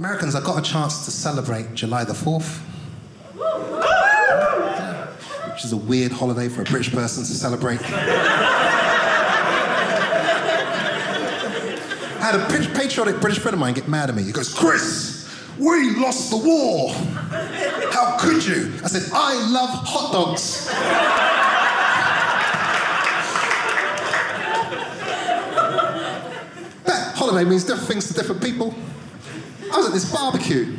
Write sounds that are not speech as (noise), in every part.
Americans, I got a chance to celebrate July the 4th. Which is a weird holiday for a British person to celebrate. I had a patriotic British friend of mine get mad at me. He goes, Chris, we lost the war. How could you? I said, I love hot dogs. that holiday means different things to different people. I was at this barbecue,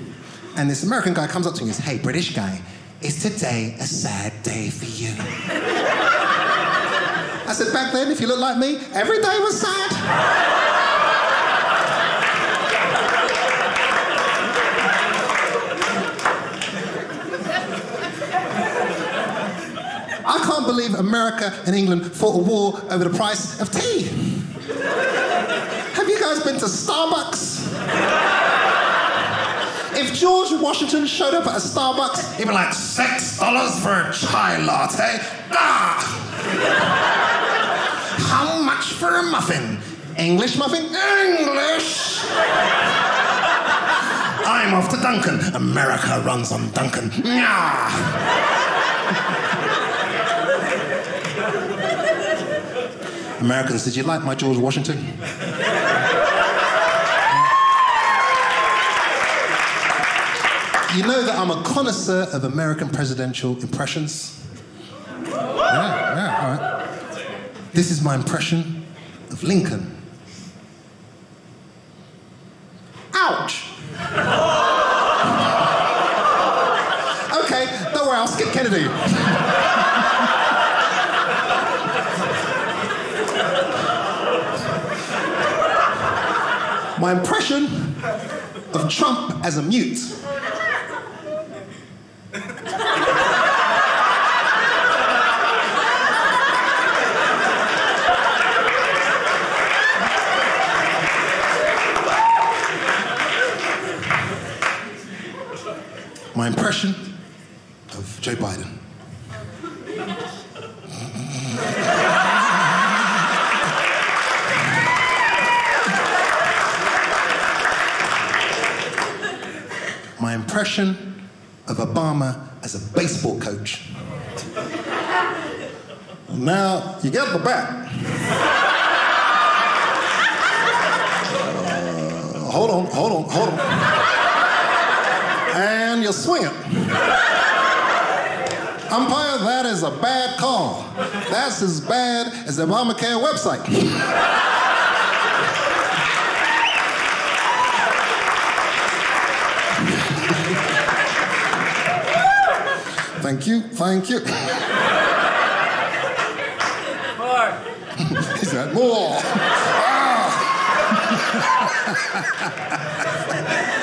and this American guy comes up to me and says, Hey, British guy, is today a sad day for you? I said, Back then, if you look like me, every day was sad. I can't believe America and England fought a war over the price of tea. Have you guys been to Starbucks? If George Washington showed up at a Starbucks, he'd be like, six dollars for a chai latte? Ah! How much for a muffin? English muffin? English! I'm off to Dunkin'. America runs on Dunkin'. Americans, did you like my George Washington? You know that I'm a connoisseur of American presidential impressions? Yeah, yeah, all right. This is my impression of Lincoln. Ouch! okay, don't worry, I'll skip Kennedy. my impression of Trump as a mute. My impression of Joe Biden. my impression of Obama as a baseball coach. Now, you get the bat. Uh, hold on, hold on, hold on. You swing it. Umpire, that is a bad call. That's as bad as the Obamacare website. Thank you, thank you. More. (laughs) he said, more. Ah. (laughs)